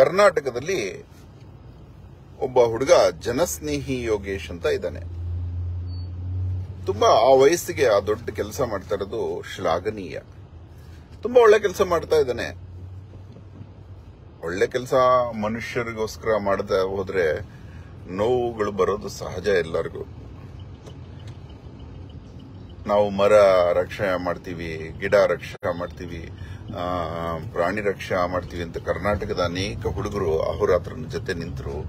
ಕರ್ನಾಟಕದಲ್ಲಿ ಒಬ್ಬ ಹುಡುಗ ಜನಸ್ನೇಹಿ ಯೋಗೇಶ್ ಅಂತ ಇದ್ದಾನೆ. ತುಂಬಾ ಆ ವಯಸ್ಸಿಗೆ ಆ ದೊಡ್ಡ ಕೆಲಸ ಮಾಡ್ತಾ ಇರೋದು ಶ್ಲಾಘನೀಯ. ತುಂಬಾ ಒಳ್ಳೆ ಕೆಲಸ ಮಾಡ್ತಾ ಇದ್ದಾನೆ. ಒಳ್ಳೆ ಕೆಲಸ ಮನುಷ್ಯರಿಗೋಸ್ಕರ ಮಾಡದ ಹೋದ್ರೆ ನೋವುಗಳು ಬರೋದು ಸಹಜ ಎಲ್ಲರಿಗೂ. ನಾವು ಮರ ರಕ್ಷಣೆ ಮಾಡ್ತೀವಿ, ಗಿಡ ರಕ್ಷಣೆ ಮಾಡ್ತೀವಿ ಪ್ರಾಣಿ ರಕ್ಷಣೆ ಮಾಡ್ತೀವಿ ಅಂತ ಕರ್ನಾಟಕದ ಅನೇಕ ಹುಡುಗರು ಅಹೋರಾತ್ರನ ಜೊತೆ ನಿಂತರು.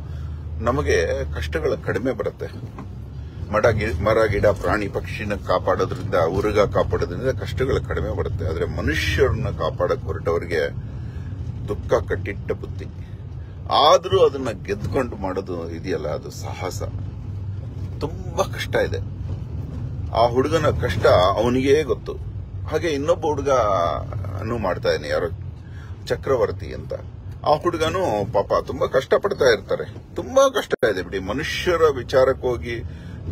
ನಮಗೆ ಕಷ್ಟಗಳು ಕಡಿಮೆ ಬರುತ್ತೆ. ಮಡ ಮರ, ಗಿಡ, ಪ್ರಾಣಿ ಪಕ್ಷಿನ ಕಾಪಾಡೋದ್ರಿಂದ ಉರುಗ ಕಾಪಾಡೋದ್ರಿಂದ ಕಷ್ಟಗಳು ಕಡಿಮೆ ಬರುತ್ತೆ. ಆದ್ರೆ ಮನುಷ್ಯರನ್ನ ಕಾಪಾಡಕ್ಕೆ ಹೊರಟವರಿಗೆ ದುಃಖ ಕಟ್ಟಿಟ್ಟ ಬುದ್ಧಿ. ಆದರೂ ಅದನ್ನ ಗೆದ್ಕೊಂಡು ಮಾಡೋದು ಇದೆಯಲ್ಲ, ಅದು ಸಾಹಸ. ತುಂಬಾ ಕಷ್ಟ ಇದೆ. ಆ ಹುಡುಗನ ಕಷ್ಟ ಅವನಿಗೇ ಗೊತ್ತು. ಹಾಗೆ ಇನ್ನೊಬ್ಬ ಹುಡುಗ ಮಾಡ್ತಾ ಇದ್ದಾನೆ, ಯಾರೋ ಚಕ್ರವರ್ತಿ ಅಂತ. ಆ ಹುಡುಗನು ಪಾಪ ತುಂಬಾ ಕಷ್ಟ ಪಡ್ತಾ ಇರ್ತಾರೆ. ತುಂಬಾ ಕಷ್ಟ ಇದೆ ಬಿಡಿ. ಮನುಷ್ಯರ ವಿಚಾರಕ್ಕೋಗಿ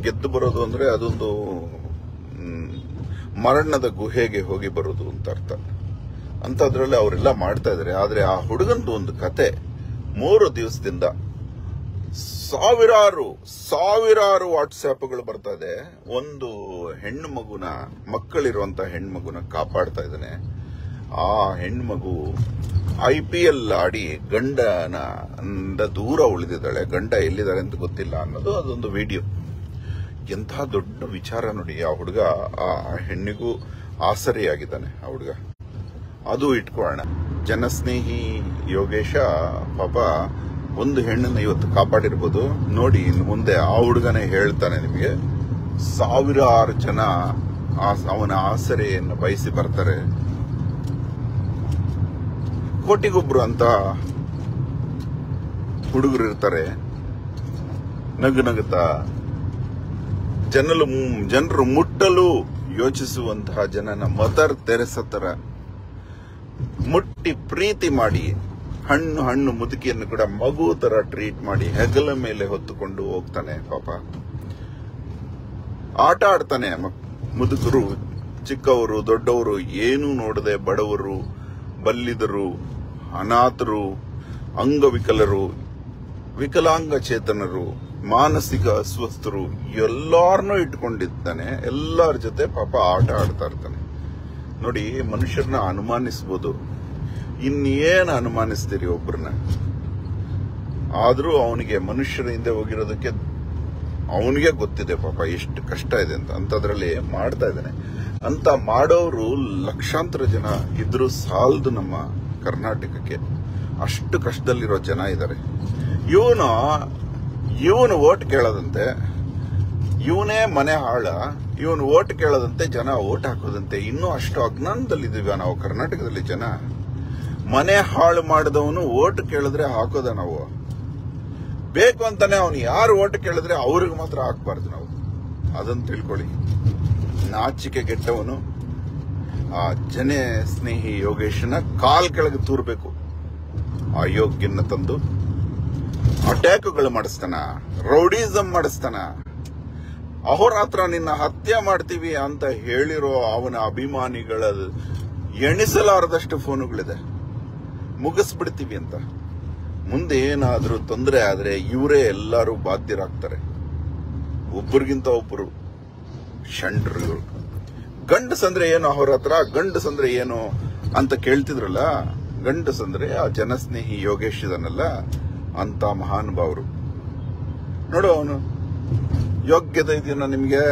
ಗೆದ್ದು ಬರೋದು ಅಂದ್ರೆ ಅದೊಂದು ಮರಣದ ಗುಹೆಗೆ ಹೋಗಿ ಬರೋದು ಅಂತ ಅರ್ಥ. ಅಂತದ್ರಲ್ಲಿ ಅವರೆಲ್ಲ ಮಾಡ್ತಾ ಇದಾರೆ ಆದ್ರೆ ಆ ಹುಡುಗಂದು ಒಂದು ಕತೆ ಮೂರು ದಿವಸದಿಂದ ಸಾವಿರಾರು ಸಾವಿರಾರು ವಾಟ್ಸ್ಆ್ಯಪ್ಗಳು ಬರ್ತಾ ಇದೆ ಒಂದು ಹೆಣ್ಣು ಮಗುನ ಮಕ್ಕಳಿರುವಂತ ಹೆಣ್ಣು ಮಗುನ ಕಾಪಾಡ್ತಾ ಇದ್ದಾನೆ. ಆ ಹೆಣ್ಮಗು ಐ ಪಿ ಎಲ್ ಆಡಿ ಗಂಡನ ದೂರ ಉಳಿದಿದ್ದಾಳೆ. ಗಂಡ ಎಲ್ಲಿದ್ದಾರೆ ಅಂತ ಗೊತ್ತಿಲ್ಲ ಅನ್ನೋದು ಅದೊಂದು ವಿಡಿಯೋ. ಎಂಥ ದೊಡ್ಡ ವಿಚಾರ ನೋಡಿ ಆ ಹುಡುಗ. ಆ ಹೆಣ್ಣಿಗೂ ಆಸರೆಯಾಗಿದ್ದಾನೆ ಆ ಹುಡುಗ. ಅದು ಇಟ್ಕೊಳ್ಳೋಣ ಜನಸ್ನೇಹಿ ಯೋಗೇಶ, ಪಾಪ ಒಂದು ಹೆಣ್ಣನ್ನ ಇವತ್ತು ಕಾಪಾಡಿರ್ಬೋದು. ನೋಡಿ, ಇನ್ನು ಮುಂದೆ ಆ ಹುಡುಗನೇ ಹೇಳ್ತಾನೆ ನಿಮಗೆ, ಸಾವಿರಾರು ಜನ ಅವನ ಆಸರೆಯನ್ನು ಬಯಸಿ ಬರ್ತಾರೆ. ಕೋಟಿಗೊಬ್ರು ಅಂತ ಹುಡುಗರು ಇರ್ತಾರೆ. ನಗು ನಗುತ್ತಾ ಜನರು ಜನರು ಮುಟ್ಟಲು ಯೋಚಿಸುವಂತಹ ಜನನ ಮದರ್ ತೆರೆಸ ತರ ಮುಟ್ಟಿ ಪ್ರೀತಿ ಮಾಡಿ ಹಣ್ಣು ಹಣ್ಣು ಮುದುಕಿಯನ್ನು ಕೂಡ ಮಗು ತರ ಟ್ರೀಟ್ ಮಾಡಿ ಹೆಗಲ ಮೇಲೆ ಹೊತ್ತುಕೊಂಡು ಹೋಗ್ತಾನೆ ಪಾಪ. ಆಟ ಆಡ್ತಾನೆ ಮುದುಕರು, ಚಿಕ್ಕವರು, ದೊಡ್ಡವರು, ಏನೂ ನೋಡದೆ ಬಡವರು, ಬಲ್ಲಿದರು, ಅನಾಥರು, ಅಂಗವಿಕಲರು, ವಿಕಲಾಂಗ ಚೇತನರು, ಮಾನಸಿಕ ಅಸ್ವಸ್ಥರು ಎಲ್ಲಾರನ್ನೂ ಇಟ್ಕೊಂಡಿರ್ತಾನೆ. ಎಲ್ಲರ ಜೊತೆ ಪಾಪ ಆಟ ಆಡ್ತಾ ಇರ್ತಾನೆ. ನೋಡಿ ಮನುಷ್ಯರನ್ನ ಅನುಮಾನಿಸ್ಬೋದು. ಇನ್ನೇನು ಅನುಮಾನಿಸ್ತೀರಿ ಒಬ್ಬರನ್ನ ಆದರೂ ಅವನಿಗೆ ಮನುಷ್ಯರ ಹಿಂದೆ ಹೋಗಿರೋದಕ್ಕೆ ಅವನಿಗೆ ಗೊತ್ತಿದೆ ಪಾಪ, ಎಷ್ಟು ಕಷ್ಟ ಇದೆ ಅಂತ. ಅಂತದ್ರಲ್ಲಿ ಮಾಡ್ತಾ ಇದ್ದಾನೆ. ಅಂತ ಮಾಡೋರು ಲಕ್ಷಾಂತರ ಜನ ಇದ್ರು ಸಾಲದು ನಮ್ಮ ಕರ್ನಾಟಕಕ್ಕೆ. ಅಷ್ಟು ಕಷ್ಟದಲ್ಲಿರೋ ಜನ ಇದ್ದಾರೆ ಇವನು ಇವನು ಓಟ್ ಕೇಳದಂತೆ, ಇವನೇ ಮನೆ ಹಾಳ, ಇವನು ಓಟ್ ಕೇಳದಂತೆ ಜನ ಓಟ್ ಹಾಕೋದಂತೆ. ಇನ್ನೂ ಅಷ್ಟು ಅಜ್ಞಾನದಲ್ಲಿದ್ದೀವಿ ನಾವು ಕರ್ನಾಟಕದಲ್ಲಿ ಜನ. ಮನೆ ಹಾಳು ಮಾಡಿದವನು ಓಟ್ ಕೇಳಿದ್ರೆ ಹಾಕೋದ ನಾವು. ಬೇಕು ಅಂತಾನೆ ಅವನು ಯಾರು ಓಟ್ ಕೇಳಿದ್ರೆ ಅವ್ರಿಗೆ ಮಾತ್ರ ಹಾಕ್ಬಾರ್ದು ನಾವು. ಅದನ್ನು ತಿಳ್ಕೊಳ್ಳಿ. ನಾಚಿಕೆ ಗೆಟ್ಟವನು ಆ ಜನ ಸ್ನೇಹಿ ಯೋಗೇಶನ ಕಾಲ್ ಕೆಳಗೆ ತೂರ್ಬೇಕು. ಆ ಯೋಗ್ಯನ ತಂದು ಅಟ್ಯಾಕ್ಗಳು ಮಾಡಿಸ್ತಾನ ರೌಡಿಸಮ್ ಮಾಡಿಸ್ತಾನ. ಅಹೋರಾತ್ರ ನಿನ್ನ ಹತ್ಯೆ ಮಾಡ್ತೀವಿ ಅಂತ ಹೇಳಿರೋ ಅವನ ಅಭಿಮಾನಿಗಳ ಎಣಿಸಲಾರದಷ್ಟು ಫೋನುಗಳಿದೆ. ಮುಗಿಸ್ಬಿಡ್ತೀವಿ ಅಂತ. ಮುಂದೆ ಏನಾದರೂ ತೊಂದರೆ ಆದರೆ ಇವರೇ ಎಲ್ಲರೂ ಬಾಧ್ಯರಾಗ್ತಾರೆ. ಒಬ್ಬರಿಗಿಂತ ಒಬ್ಬರು ಷಂಡ್ರು ಗಂಡಸಂದ್ರೆ ಏನು ಅವ್ರ ಹತ್ರ? ಗಂಡಸಂದ್ರೆ ಏನು ಅಂತ ಕೇಳ್ತಿದ್ರಲ್ಲ? ಗಂಡಸಂದ್ರೆ ಆ ಜನಸ್ನೇಹಿ ಯೋಗೇಶ್ ಇದನ್ನಲ್ಲ ಅಂತ ಮಹಾನುಭಾವರು ನೋಡು ಅವನು. ಯೋಗ್ಯತೆ ಇದೆಯನ್ನ ನಿಮಗೆ?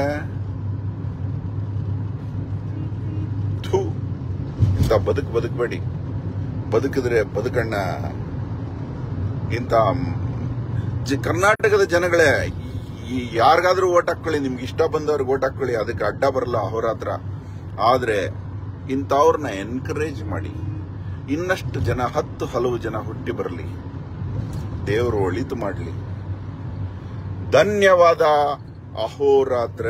ಥೂ. ಇಂಥ ಬದುಕು ಬದುಕಬೇಡಿ. ಬದುಕಿದ್ರೆ ಬದುಕಣ್ಣ. ಜ- ಕರ್ನಾಟಕದ ಜನಗಳೇ, ಈ ಯಾರಿಗಾದ್ರೂ ಓಟ್ ಹಾಕೊಳ್ಳಿ ನಿಮ್ಗೆ ಇಷ್ಟ ಬಂದವ್ರಿಗೆ ಓಟ್ ಹಾಕೊಳ್ಳಿ ಅದಕ್ಕೆ ಅಡ್ಡ ಬರಲ್ಲ ಅಹೋರಾತ್ರ ಆದರೆ ಇಂಥವ್ರನ್ನ ಎನ್ಕರೇಜ್ ಮಾಡಿ. ಇನ್ನಷ್ಟು ಜನ, ಹತ್ತು ಹಲವು ಜನ ಹುಟ್ಟಿ ಬರಲಿ. ದೇವರು ಒಳಿತು ಮಾಡಲಿ. ಧನ್ಯವಾದ, ಅಹೋರಾತ್ರ.